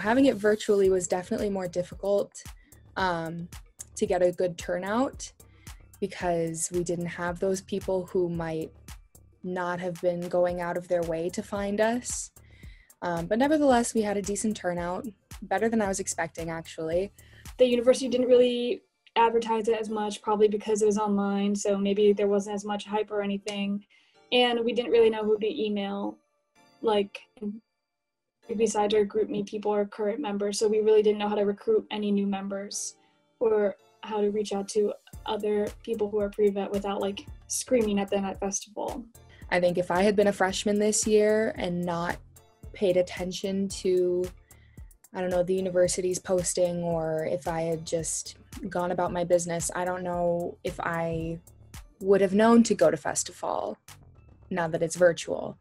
Having it virtually was definitely more difficult um, to get a good turnout because we didn't have those people who might not have been going out of their way to find us. Um, but nevertheless, we had a decent turnout, better than I was expecting actually. The university didn't really advertise it as much, probably because it was online, so maybe there wasn't as much hype or anything. And we didn't really know who to email, like besides our GroupMe people are current members. So we really didn't know how to recruit any new members or how to reach out to other people who are pre-vet without like screaming at them at Festifall. I think if I had been a freshman this year and not paid attention to I don't know, the university's posting or if I had just gone about my business, I don't know if I would have known to go to Festifall now that it's virtual